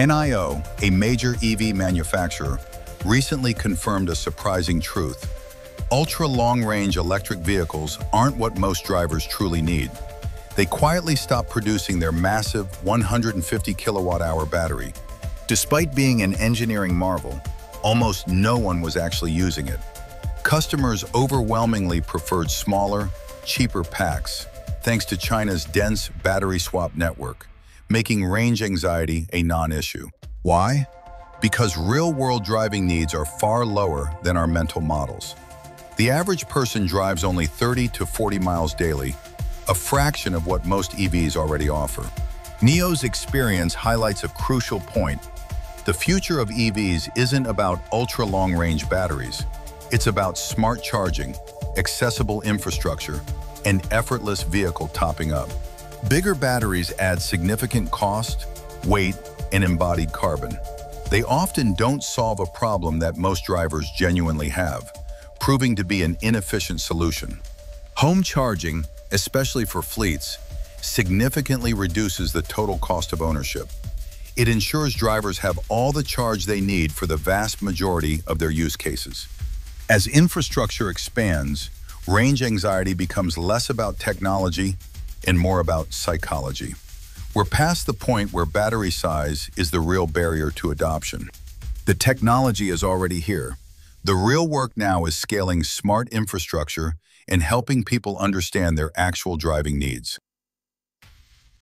NIO, a major EV manufacturer, recently confirmed a surprising truth. Ultra-long-range electric vehicles aren't what most drivers truly need. They quietly stopped producing their massive 150 kilowatt-hour battery. Despite being an engineering marvel, almost no one was actually using it. Customers overwhelmingly preferred smaller, cheaper packs, thanks to China's dense battery swap network, making range anxiety a non-issue. Why? Because real-world driving needs are far lower than our mental models. The average person drives only 30 to 40 miles daily, a fraction of what most EVs already offer. NIO's experience highlights a crucial point. The future of EVs isn't about ultra-long-range batteries. It's about smart charging, accessible infrastructure, and effortless vehicle topping up. Bigger batteries add significant cost, weight, and embodied carbon. They often don't solve a problem that most drivers genuinely have, proving to be an inefficient solution. Home charging, especially for fleets, significantly reduces the total cost of ownership. It ensures drivers have all the charge they need for the vast majority of their use cases. As infrastructure expands, range anxiety becomes less about technology and more about psychology. We're past the point where battery size is the real barrier to adoption. The technology is already here. The real work now is scaling smart infrastructure and helping people understand their actual driving needs.